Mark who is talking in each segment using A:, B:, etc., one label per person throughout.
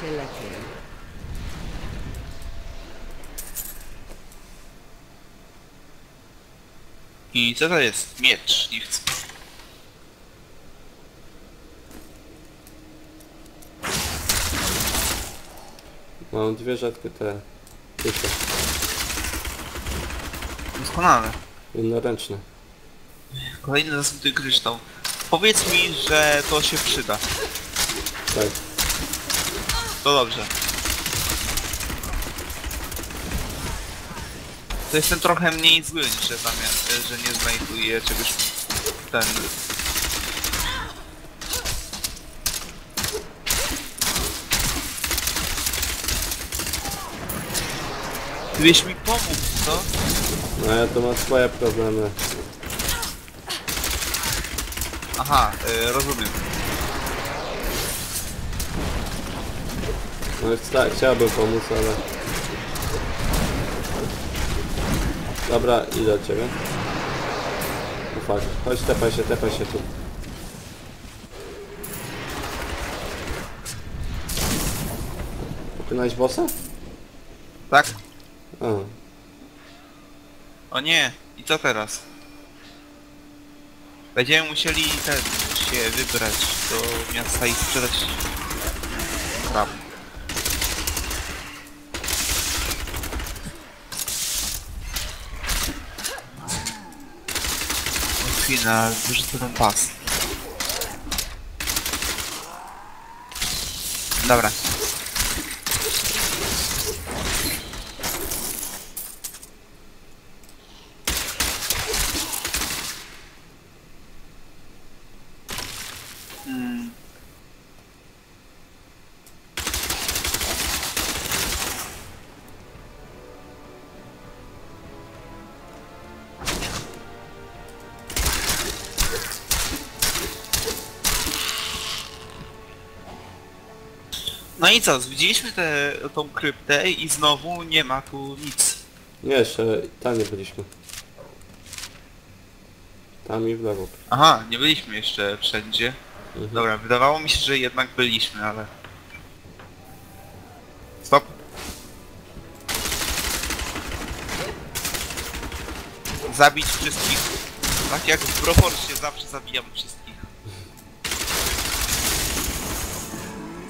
A: się lepiej.
B: I co to jest? Miecz. I w...
C: Mam dwie rzadkie te... Tysze.
B: Doskonale.
C: Jednoręczne.
B: Kolejny zasłuty kryształ. Powiedz mi, że to się przyda.
C: Tak.
B: To dobrze. To jestem trochę mniej zły, że, zamiast, że nie znajduję czegoś ten... Gdybyś mi pomógł, co?
C: No ja to mam swoje problemy.
B: Aha, y, rozumiem.
C: No chcia, chciałbym pomóc, ale... Dobra, idę od ciebie. No fuck. Chodź, tepaj się, tepaj się tu. Pokonałeś bossa?
B: Tak?
C: A,
B: O nie, i co teraz? Będziemy musieli ten, się wybrać do miasta i sprzedać Chwila, wyrzucę ten pas. Dobra. No i co, zwiedziliśmy tę tą kryptę i znowu nie ma tu nic.
C: nie, jeszcze tam nie byliśmy. Tam i w lewo.
B: Aha, nie byliśmy jeszcze wszędzie.
C: Mhm.
B: Dobra, wydawało mi się, że jednak byliśmy, ale... Stop. Zabić wszystkich. Tak jak w proporcie zawsze zabijam wszystkich.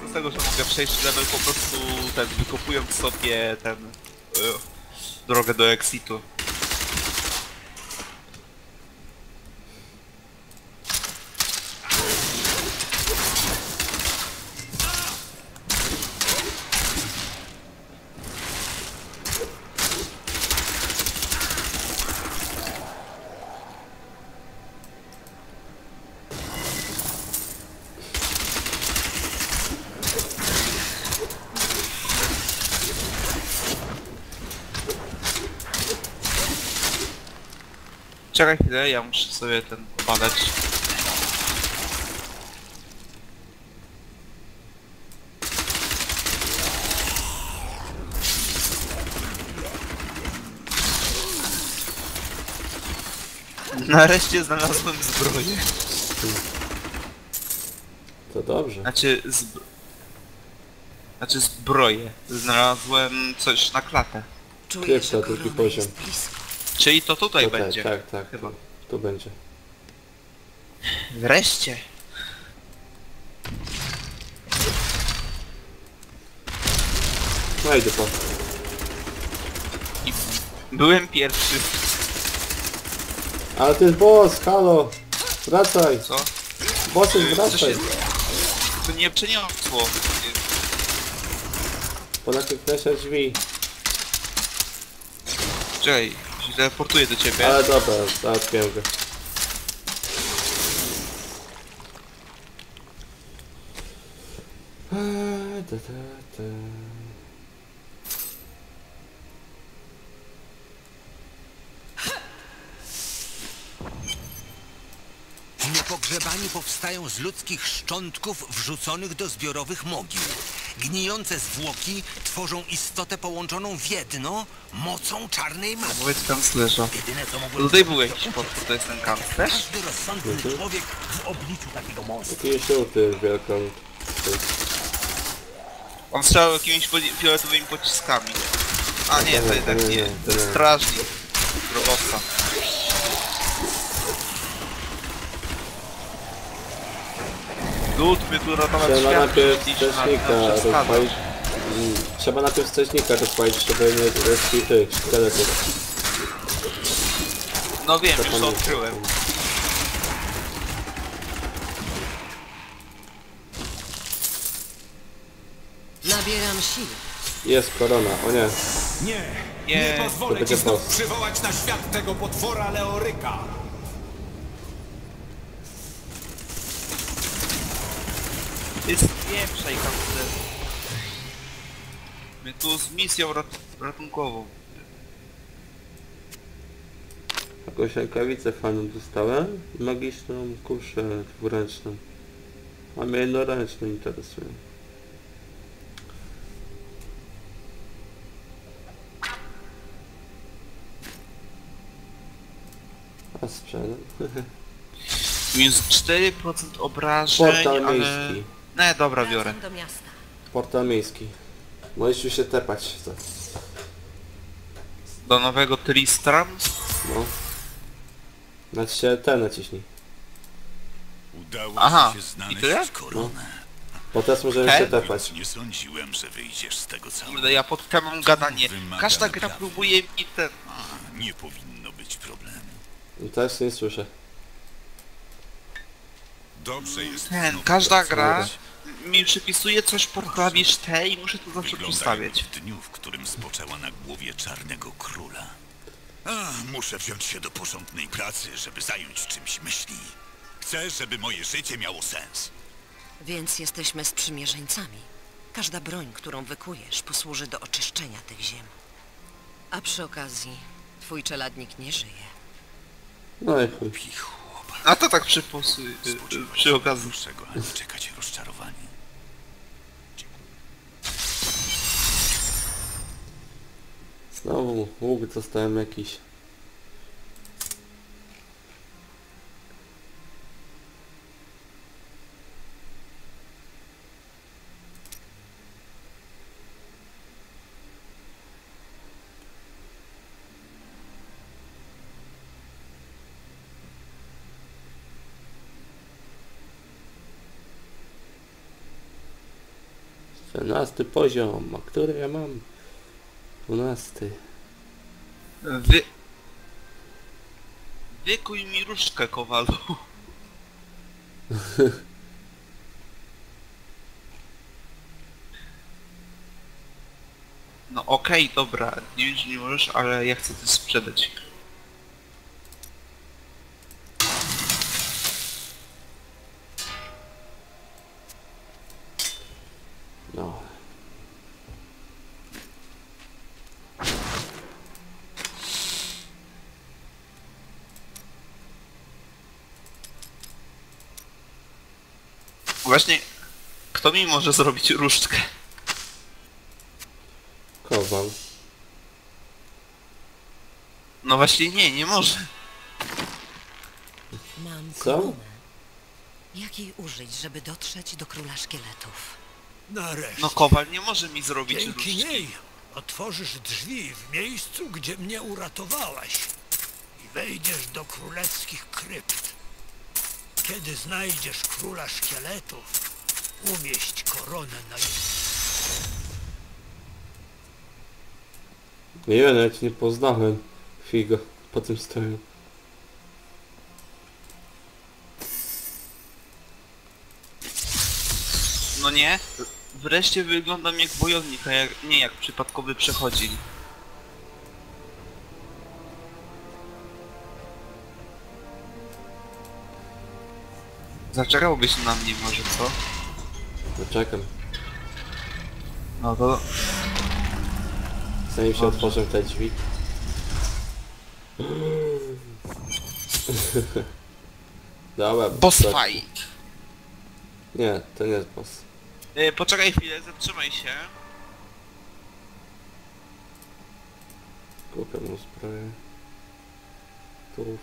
B: Co z tego, że mogę przejść level po prostu ten, wykopując sobie ten... y, drogę do exitu. Czekaj chwilę, ja muszę sobie ten badać. Nareszcie znalazłem zbroję.
C: To dobrze.
B: Znaczy zb... Znaczy zbroję. Znalazłem coś na klatę.
A: Czuję,
C: Pierwsza,
A: że
C: drugi
A: korona
C: poziom.
A: jest blisko.
B: Czyli to tutaj
C: No tak,
B: będzie.
C: tak, tak.
B: Chyba.
C: Tu, będzie.
B: Wreszcie.
C: No idę po.
B: I byłem pierwszy.
C: Ale to jest boss, halo! Wracaj!
B: Co?
C: Bossy, wracaj!
B: się... To nie przeniosło.
C: Ponakryte drzwi.
B: Czekaj, się teleportuję do ciebie.
C: Ale dobra, załatwiłem go. Eee, da, da, da.
D: Niepogrzebani powstają z ludzkich szczątków wrzuconych do zbiorowych mogił. Gnijące zwłoki tworzą istotę połączoną w jedno mocą czarnej magii.
B: Powiedz kanclerza.
D: Jedyne co mogło
B: Tutaj był jakiś potwór, to jest ten kanclerz?
D: każdy rozsądny człowiek w obliczu takiego monstra.
C: Taki żółty z wielką...
B: On strzelał jakimiś foli- fioletowymi pociskami. A nie, to jednak
C: to nie,
B: nie.
C: nie, to
B: To
C: nie.
B: strażnik. Grobowca. Lud mnie tu ratować
C: Trzeba
B: świat,
C: najpierw
B: iść na-
C: rozpalić. Mm, Trzeba najpierw wsteźnika rozpalić, żeby nie respił tych szkieletów.
B: No wiem,
C: To
B: już to odkryłem.
A: Nabieram sił.
C: Jest korona, o nie.
E: Nie,
B: Nie,
E: nie
C: to
E: pozwolę
C: będzie
E: ci znów
C: boss.
E: przywołać na świat tego potwora Leoryka.
B: I kurde. My tu z misją rat ratunkową.
C: Jakąś rękawicę fajną dostałem. Magiczną kuszę dwuręczną. A mnie jednoręczną interesuje. A sprzedam.
B: Minus 4% obrażeń,
C: Portal
B: ale...
C: miejski.
B: Nie, dobra, biorę.
A: Wracam do miasta.
C: Portal miejski. Możesz już się tepać.
B: Do nowego Tristram.
C: No. Znaczy się ten naciśnij.
F: Udało
B: Aha,
F: się
B: i
F: znaleźć
B: tyle?
F: koronę.
C: Bo teraz możemy się tepać.
F: Nie sądziłem, że wyjdziesz z tego całego.
B: Kurde, ja pod tym mam gadanie.
F: Wymaga
B: Każda gra próbuje mi ten...
F: A, nie powinno być problemu.
C: I teraz nie słyszę.
F: Dobrze jest
B: Ten,
F: znowu
B: każda gra mi przypisuje coś pod klawisz T i muszę to zawsze przestawiać.
F: w dniu, w którym spoczęła na głowie czarnego króla. A, muszę wziąć się do porządnej pracy, żeby zająć czymś myśli. Chcę, żeby moje życie miało sens.
A: Więc jesteśmy sprzymierzeńcami. Każda broń, którą wykujesz, posłuży do oczyszczenia tych ziem. A przy okazji, twój czeladnik nie żyje.
C: No i chuj.
F: Pi chłopak.
B: A to tak przy, y, y, przy okazji.
F: Dłuższego, a nie czekać rozczarowanie.
C: Znowu łuk dostałem jakiś. Czternasty poziom, a który ja mam? Dwunasty.
B: Wy... Wykuj mi różdżkę, kowalu. No okej, dobra, nie wiem, że nie możesz, ale ja chcę coś sprzedać.
C: No.
B: Właśnie, kto mi może zrobić różdżkę?
C: Kowal.
B: No właśnie nie, nie może.
A: Mam
C: Co?
A: koronę. Jak jej użyć, żeby dotrzeć do króla szkieletów?
G: Nareszcie.
B: No kowal nie może mi zrobić
G: Dzięki
B: różdżki.
G: niej otworzysz drzwi w miejscu, gdzie mnie uratowałaś i wejdziesz do królewskich krypt. Kiedy znajdziesz króla szkieletów, umieść koronę na jego
C: Nie wiem, nawet nie poznałem. Figo, po tym stoją.
B: No nie? Wreszcie wyglądam jak wojownik, a jak, nie jak przypadkowy przechodził. Zaczekałbyś na mnie może, co?
C: No czekam.
B: No to...
C: Zanim się otworzą te drzwi. Dobra.
B: Boss
C: tak.
B: fight!
C: Nie, to nie jest boss.
B: E, poczekaj chwilę, zatrzymaj się.
C: Kupię mu zbroję. Tu.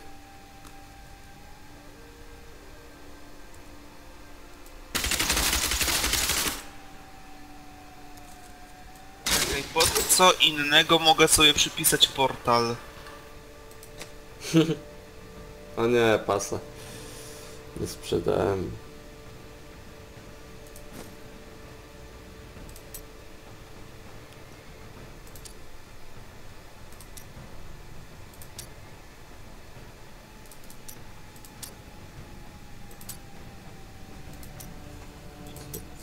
B: co innego mogę sobie przypisać portal?
C: A nie, pasa. Nie sprzedałem.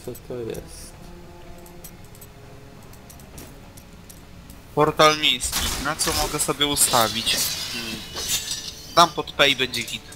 C: Co to jest?
B: Portal miejski. Na co mogę sobie ustawić? Hmm. Dam pod P i będzie git.